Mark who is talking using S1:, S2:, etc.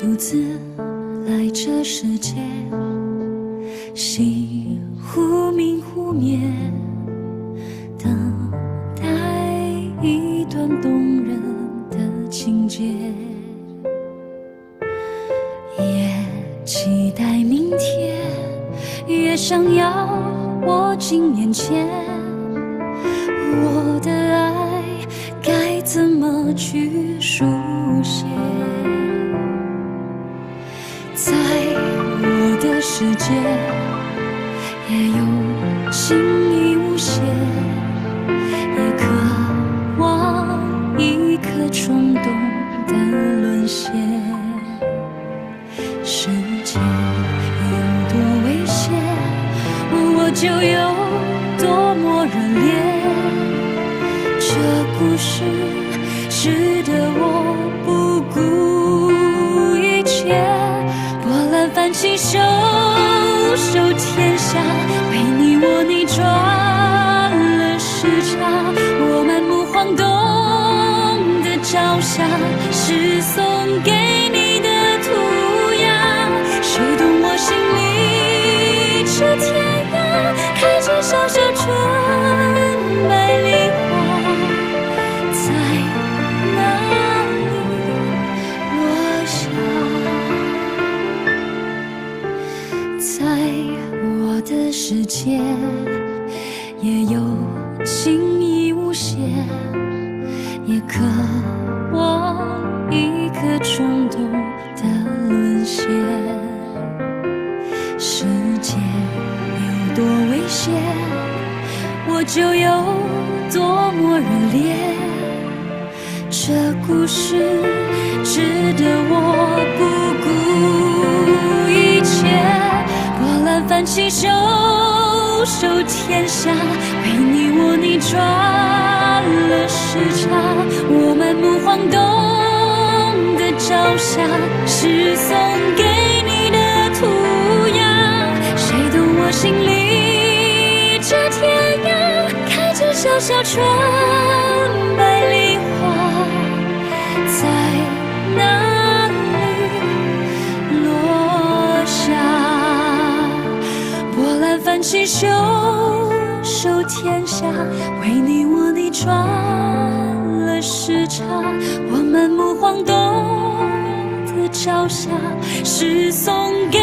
S1: 独自来这世界，心忽明忽灭，等待一段动人的情节，也期待明天，也想要握紧眼前，我的爱该怎么去在我的世界，也有情意无限，也渴望一颗冲动的沦陷。世界有多危险，我就有多么热烈。这故事值得我澜翻起，手手天下，为你我逆转了时差。我满目晃动的朝霞，是送给在我的世界，也有情意无限，也渴望一颗冲动的沦陷。世界有多危险，我就有多么热烈。这故事挽起，袖手天下，为你我逆转了时差。我满目晃动的朝霞，是送给你的涂鸦。谁懂我心里这天涯？开着小小船波澜翻起，袖手天下，为你我逆转了时差。我满目晃动的朝霞，是送给